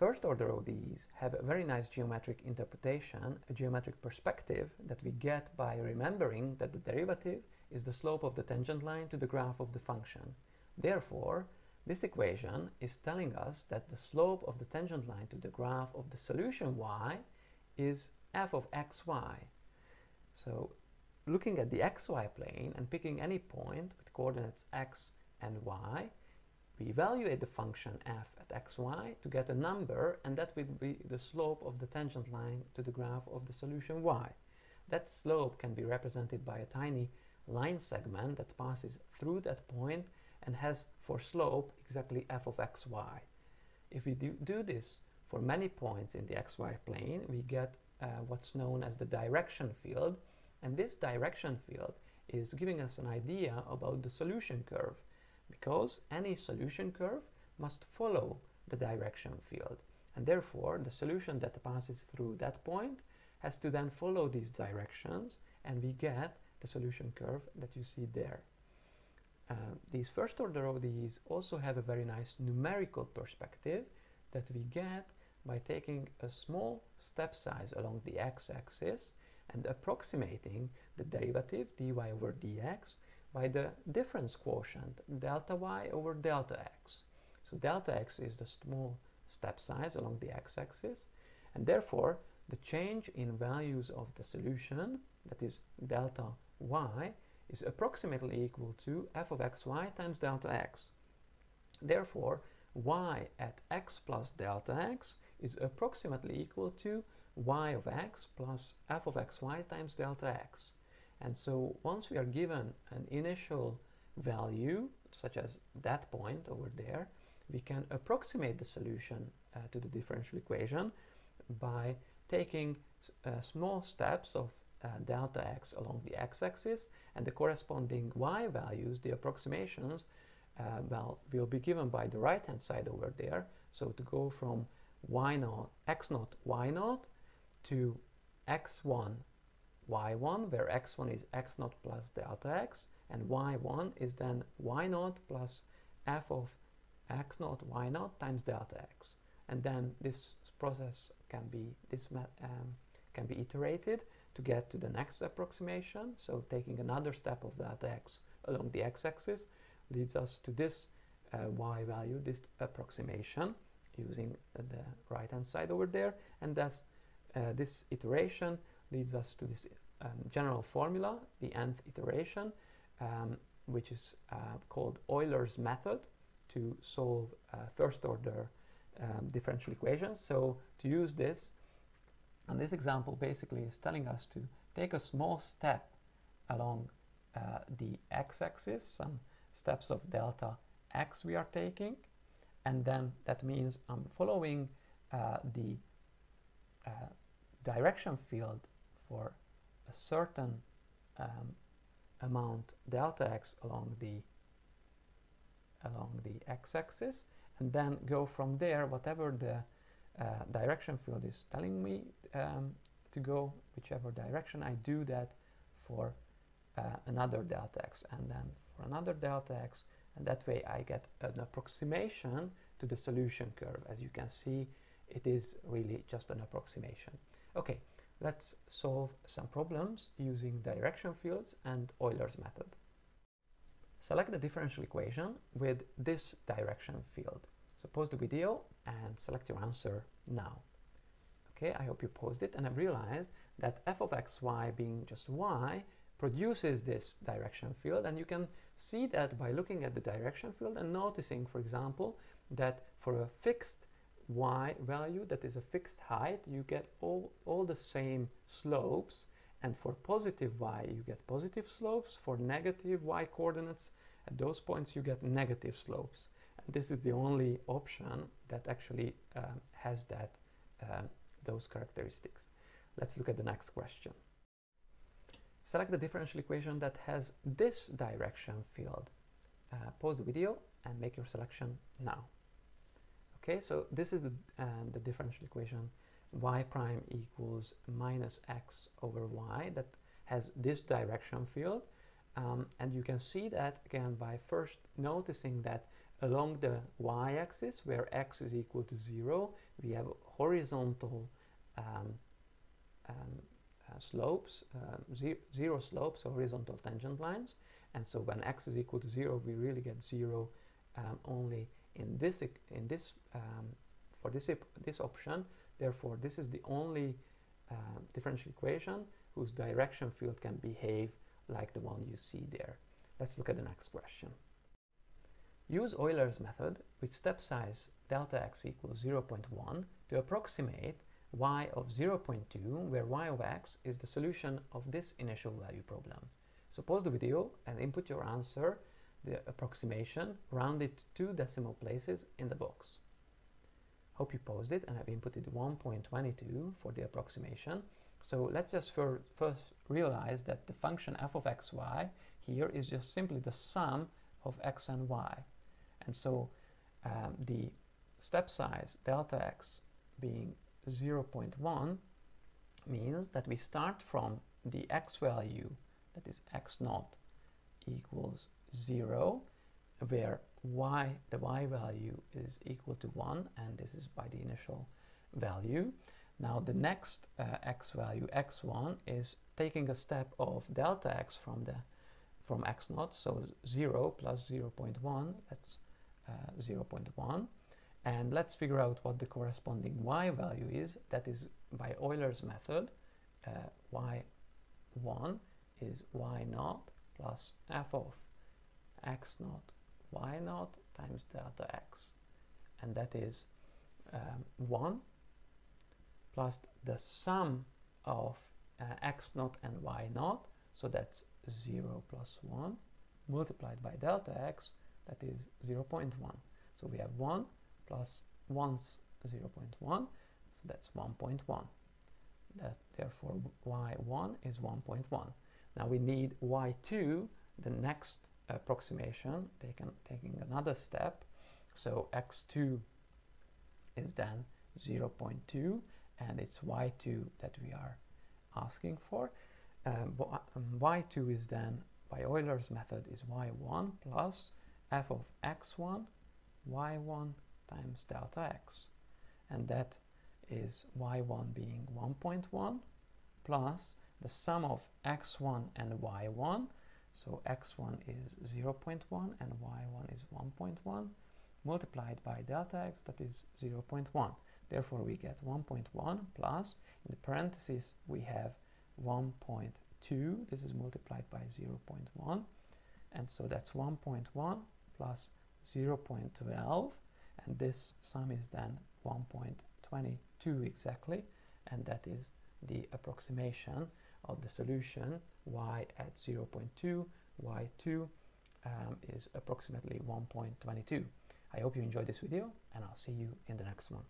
First order ODEs have a very nice geometric interpretation, a geometric perspective that we get by remembering that the derivative is the slope of the tangent line to the graph of the function. Therefore, this equation is telling us that the slope of the tangent line to the graph of the solution y is f of xy. So looking at the xy plane and picking any point with coordinates x and y, we evaluate the function f at xy to get a number and that will be the slope of the tangent line to the graph of the solution y. That slope can be represented by a tiny line segment that passes through that point and has for slope exactly f of xy. If we do, do this for many points in the xy plane, we get uh, what's known as the direction field and this direction field is giving us an idea about the solution curve because any solution curve must follow the direction field. And therefore, the solution that passes through that point has to then follow these directions and we get the solution curve that you see there. Uh, these first order ODEs also have a very nice numerical perspective that we get by taking a small step size along the x-axis and approximating the derivative dy over dx by the difference quotient delta y over delta x. So delta x is the small step size along the x-axis and therefore the change in values of the solution that is delta y is approximately equal to f of xy times delta x. Therefore y at x plus delta x is approximately equal to y of x plus f of xy times delta x. And so once we are given an initial value, such as that point over there, we can approximate the solution uh, to the differential equation by taking uh, small steps of uh, delta x along the x-axis and the corresponding y values, the approximations, uh, well, will be given by the right-hand side over there. So to go from y naught, x naught, y naught to x1 y1 where x1 is x naught plus delta x and y1 is then y naught plus f of x naught y naught times delta x. And then this process can be this um, can be iterated to get to the next approximation. So taking another step of delta x along the x-axis leads us to this uh, y value this approximation using the right hand side over there. And thus uh, this iteration leads us to this um, general formula, the nth iteration, um, which is uh, called Euler's method to solve uh, first order um, differential equations. So to use this, and this example basically is telling us to take a small step along uh, the x-axis, some steps of delta x we are taking, and then that means I'm following uh, the uh, direction field for a certain um, amount delta x along the along the x-axis and then go from there whatever the uh, direction field is telling me um, to go whichever direction I do that for uh, another delta x and then for another delta x and that way I get an approximation to the solution curve. As you can see it is really just an approximation. Okay Let's solve some problems using direction fields and Euler's method. Select the differential equation with this direction field. So pause the video and select your answer now. Okay, I hope you paused it and have realized that f of xy being just y produces this direction field and you can see that by looking at the direction field and noticing, for example, that for a fixed y value that is a fixed height, you get all, all the same slopes. And for positive y, you get positive slopes. For negative y coordinates, at those points, you get negative slopes. And this is the only option that actually uh, has that uh, those characteristics. Let's look at the next question. Select the differential equation that has this direction field. Uh, pause the video and make your selection now. Okay, so this is the, uh, the differential equation y prime equals minus x over y that has this direction field. Um, and you can see that again by first noticing that along the y-axis where x is equal to 0 we have horizontal um, um, uh, slopes, um, ze zero slopes, horizontal tangent lines and so when x is equal to 0 we really get 0 um, only in this in this um, for this this option therefore this is the only um, differential equation whose direction field can behave like the one you see there. Let's look at the next question. Use Euler's method with step size delta x equals 0.1 to approximate y of 0.2 where y of x is the solution of this initial value problem. So pause the video and input your answer, the approximation, round it two decimal places in the box. Hope you paused it and have inputted 1.22 for the approximation. So let's just first realize that the function f of xy here is just simply the sum of x and y. And so um, the step size delta x being 0.1 means that we start from the x value that is x naught equals 0 where y the y value is equal to 1 and this is by the initial value. Now the next uh, x value x1 is taking a step of delta x from the from x naught so 0 plus 0 0.1 that's uh, 0 0.1 and let's figure out what the corresponding y value is. That is by Euler's method uh, y1 is y naught plus f of x naught y naught times delta x. And that is um, 1 plus the sum of uh, x naught and y naught. So that's 0 plus 1 multiplied by delta x that is 0 0.1 so we have 1 plus 1's 0 0.1 so that's 1.1 that therefore y1 is 1.1 now we need y2 the next approximation taken, taking another step so x2 is then 0.2 and it's y2 that we are asking for. Um, um y2 is then, by Euler's method, is y1 plus f of x1 y1 times delta x. And that is y1 being 1.1 plus the sum of x1 and y1. So x1 is 0.1 and y1 is 1.1 multiplied by delta x that is 0.1. Therefore, we get 1.1 plus, in the parentheses, we have 1.2. This is multiplied by 0.1. And so that's 1.1 plus 0.12. And this sum is then 1.22 exactly. And that is the approximation of the solution y at 0.2, y2 um, is approximately 1.22. I hope you enjoyed this video and I'll see you in the next one.